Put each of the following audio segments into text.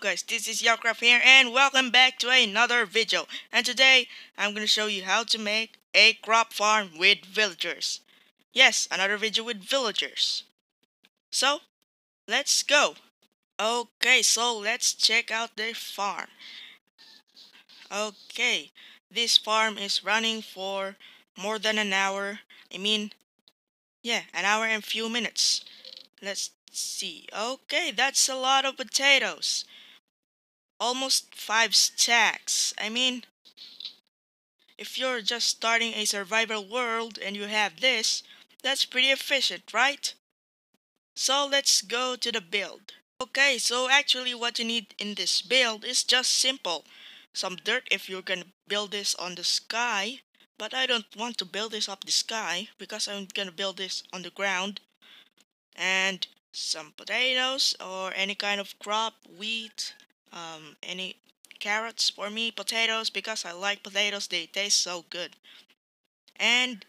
Guys, this is Yao Craft here and welcome back to another video. And today, I'm gonna show you how to make a crop farm with villagers. Yes, another video with villagers. So, let's go. Okay, so let's check out the farm. Okay, this farm is running for more than an hour. I mean, yeah, an hour and few minutes. Let's see. Okay, that's a lot of potatoes. Almost five stacks. I mean, if you're just starting a survival world and you have this, that's pretty efficient, right? So let's go to the build. Okay, so actually what you need in this build is just simple. Some dirt if you're gonna build this on the sky, but I don't want to build this up the sky because I'm gonna build this on the ground. And some potatoes or any kind of crop, wheat, um, any carrots for me, potatoes because I like potatoes, they taste so good. And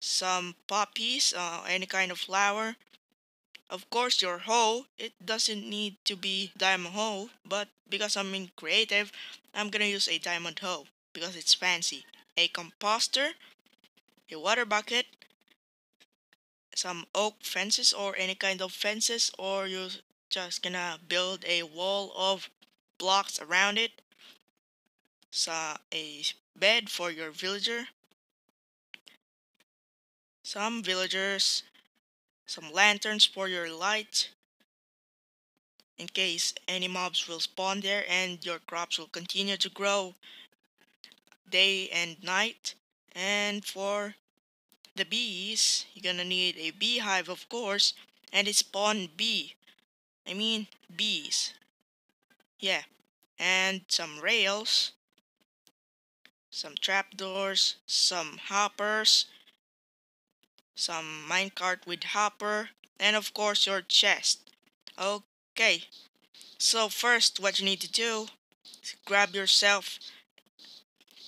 some poppies, uh, any kind of flower. Of course, your hoe, it doesn't need to be diamond hoe, but because I'm in creative, I'm gonna use a diamond hoe because it's fancy. A composter, a water bucket, some oak fences or any kind of fences or you're just gonna build a wall of blocks around it. So a bed for your villager. Some villagers some lanterns for your light. In case any mobs will spawn there and your crops will continue to grow day and night. And for the bees, you're gonna need a beehive, of course, and a spawn bee. I mean, bees. Yeah, and some rails, some trapdoors, some hoppers, some minecart with hopper, and of course your chest. Okay, so first what you need to do is grab yourself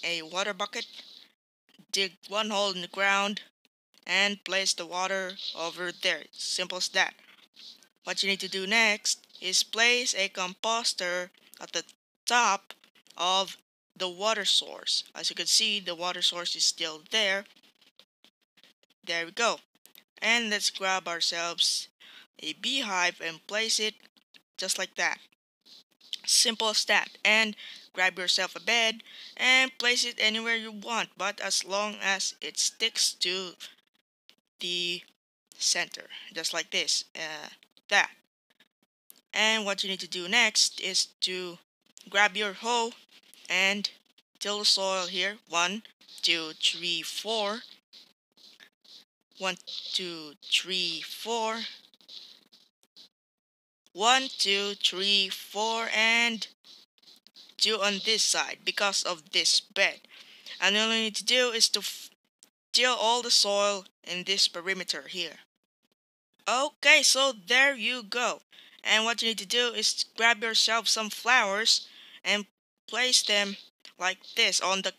a water bucket, dig one hole in the ground, and place the water over there. Simple as that. What you need to do next is place a composter at the top of the water source. As you can see, the water source is still there. There we go. And let's grab ourselves a beehive and place it just like that. Simple as that. And grab yourself a bed and place it anywhere you want, but as long as it sticks to the center just like this uh, that. And what you need to do next is to grab your hoe and till the soil here. One two three four. One two three four. One two three four and two on this side because of this bed. And all you need to do is to till all the soil in this perimeter here. Okay, so there you go. And what you need to do is grab yourself some flowers and place them like this on the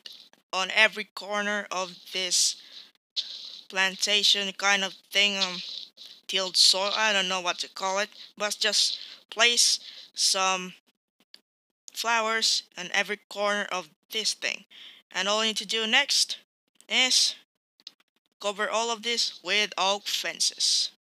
on every corner of this plantation kind of thing um tilled soil I don't know what to call it but just place some flowers on every corner of this thing and all you need to do next is Cover all of this with oak fences.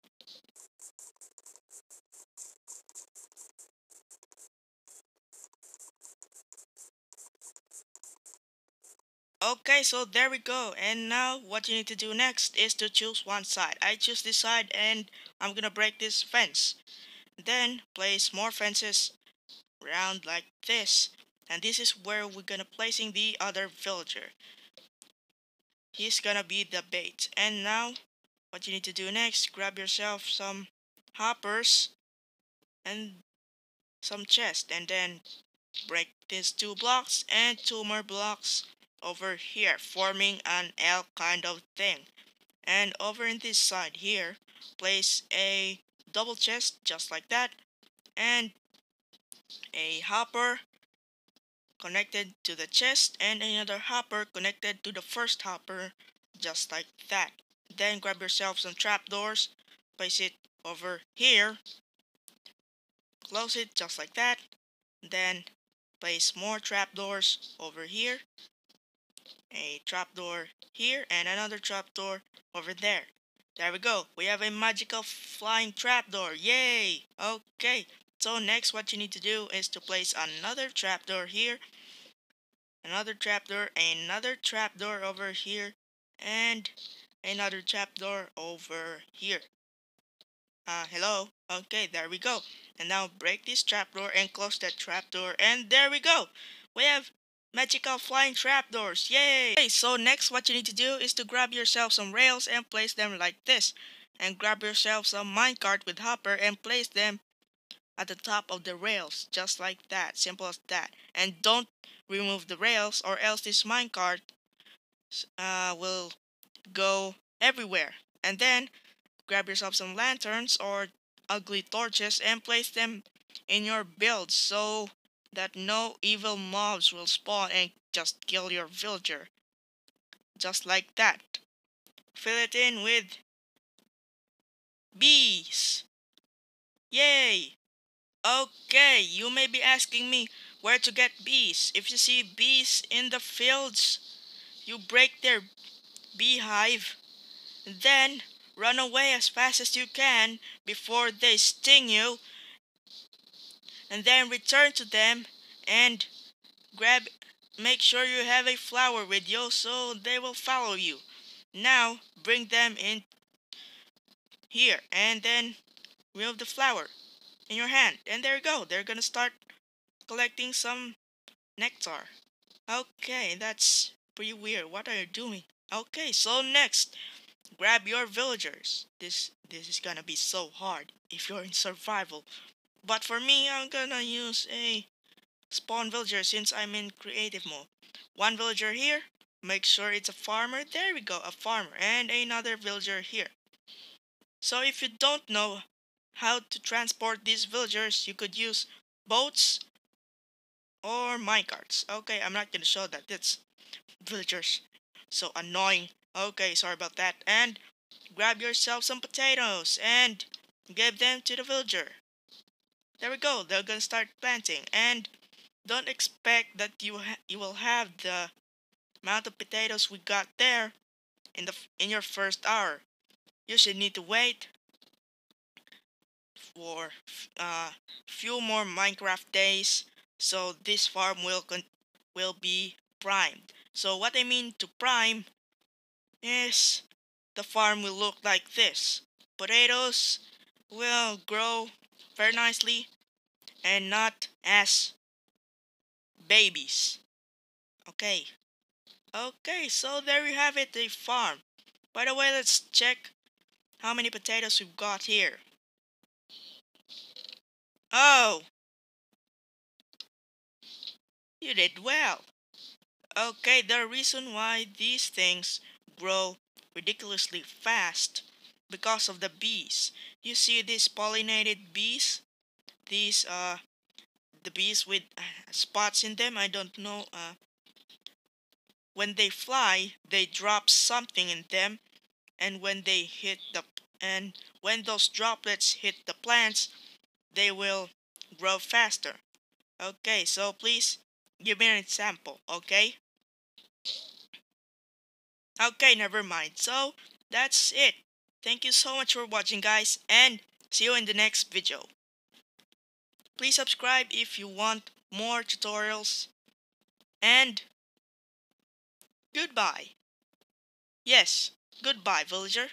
Okay, so there we go. And now what you need to do next is to choose one side. I choose this side and I'm gonna break this fence. Then place more fences around like this. And this is where we're gonna placing the other villager he's gonna be the bait. And now, what you need to do next, grab yourself some hoppers and some chest and then break these two blocks and two more blocks over here forming an L kind of thing and over in this side here place a double chest just like that and a hopper connected to the chest and another hopper connected to the first hopper just like that. Then grab yourself some trapdoors, place it over here, close it just like that, Then place more trapdoors over here. A trapdoor here and another trapdoor over there. There we go. We have a magical flying trapdoor. Yay! Okay. So next what you need to do is to place another trapdoor here. Another trapdoor, another trapdoor over here, and another trapdoor over here. Uh, hello? Okay, there we go. And now break this trapdoor and close that trapdoor, and there we go. We have magical flying trapdoors. Yay! Okay, so next what you need to do is to grab yourself some rails and place them like this. And grab yourself some minecart with hopper and place them at the top of the rails. Just like that. Simple as that. And don't remove the rails or else this minecart uh, will go everywhere. And then grab yourself some lanterns or ugly torches and place them in your build so that no evil mobs will spawn and just kill your villager. Just like that. Fill it in with bees. Yay! Okay, you may be asking me where to get bees. If you see bees in the fields, you break their beehive. Then run away as fast as you can before they sting you and then return to them and grab make sure you have a flower with you so they will follow you. Now bring them in here and then remove the flower in your hand. And there you go. They're gonna start collecting some nectar. Okay that's pretty weird. What are you doing? Okay so next grab your villagers. This this is gonna be so hard if you're in survival but for me, I'm gonna use a spawn villager since I'm in creative mode. One villager here. Make sure it's a farmer. There we go, a farmer. And another villager here. So if you don't know how to transport these villagers, you could use boats or minecarts. Okay, I'm not gonna show that. It's villagers. So annoying. Okay, sorry about that. And grab yourself some potatoes and give them to the villager there we go. They're gonna start planting. And don't expect that you you will have the amount of potatoes we got there in the in your first hour. You should need to wait for a uh, few more minecraft days so this farm will con- will be primed. So what i mean to prime is the farm will look like this. Potatoes will grow very nicely and not as babies. Okay. Okay, so there you have it, the farm. By the way, let's check how many potatoes we've got here. Oh! You did well. Okay, the reason why these things grow ridiculously fast because of the bees. You see these pollinated bees? These uh the bees with uh, spots in them, I don't know. Uh, when they fly, they drop something in them, and when they hit the and when those droplets hit the plants, they will grow faster. Okay, so please give me an example, okay? Okay, never mind. So, that's it. Thank you so much for watching guys and see you in the next video. Please subscribe if you want more tutorials and goodbye. Yes, goodbye villager.